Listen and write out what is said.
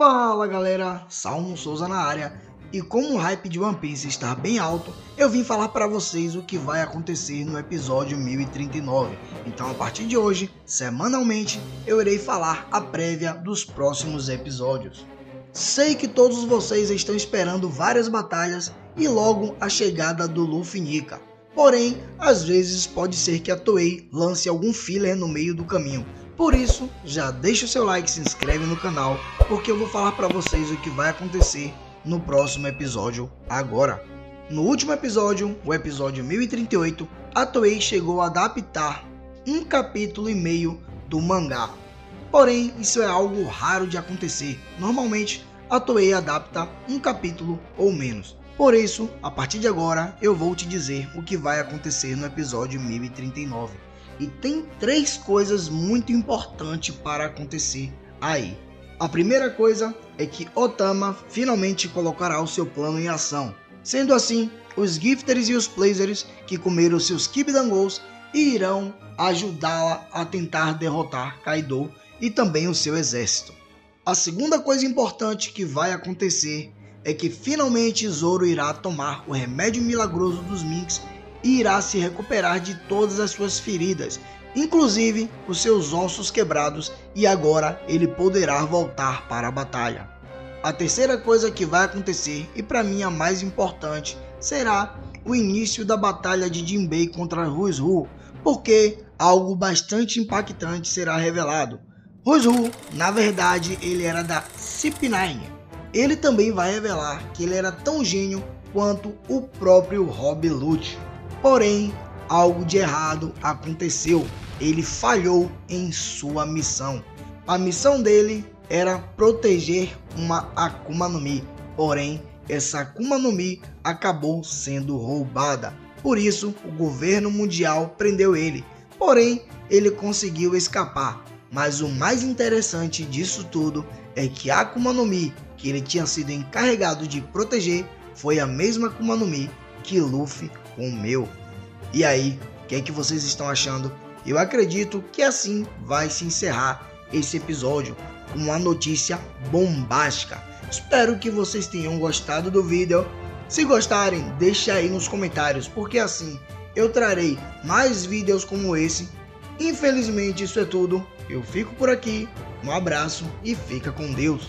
Fala galera, Salmo Souza na área. E como o hype de One Piece está bem alto, eu vim falar para vocês o que vai acontecer no episódio 1039. Então a partir de hoje, semanalmente, eu irei falar a prévia dos próximos episódios. Sei que todos vocês estão esperando várias batalhas e logo a chegada do Luffy Nika. Porém, às vezes pode ser que a Toei lance algum filler no meio do caminho, por isso, já deixa o seu like, se inscreve no canal, porque eu vou falar para vocês o que vai acontecer no próximo episódio agora. No último episódio, o episódio 1038, a Toei chegou a adaptar um capítulo e meio do mangá. Porém, isso é algo raro de acontecer. Normalmente, a Toei adapta um capítulo ou menos. Por isso, a partir de agora, eu vou te dizer o que vai acontecer no episódio 1039. E tem três coisas muito importantes para acontecer aí. A primeira coisa é que Otama finalmente colocará o seu plano em ação. Sendo assim, os Gifters e os Blazers que comeram seus Kibidangos irão ajudá-la a tentar derrotar Kaido e também o seu exército. A segunda coisa importante que vai acontecer é que finalmente Zoro irá tomar o remédio milagroso dos Minks irá se recuperar de todas as suas feridas, inclusive os seus ossos quebrados, e agora ele poderá voltar para a batalha. A terceira coisa que vai acontecer, e para mim a mais importante, será o início da batalha de Jinbei contra Ruizu, porque algo bastante impactante será revelado. Ruizu, na verdade, ele era da CP9. Ele também vai revelar que ele era tão gênio quanto o próprio Rob Lute. Porém, algo de errado aconteceu. Ele falhou em sua missão. A missão dele era proteger uma Akuma no Mi. Porém, essa Akuma no Mi acabou sendo roubada. Por isso, o governo mundial prendeu ele. Porém, ele conseguiu escapar. Mas o mais interessante disso tudo é que a Akuma no Mi que ele tinha sido encarregado de proteger foi a mesma Akuma no Mi que Luffy comeu. E aí, o que é que vocês estão achando? Eu acredito que assim vai se encerrar esse episódio com uma notícia bombástica. Espero que vocês tenham gostado do vídeo. Se gostarem, deixe aí nos comentários, porque assim eu trarei mais vídeos como esse. Infelizmente isso é tudo. Eu fico por aqui. Um abraço e fica com Deus.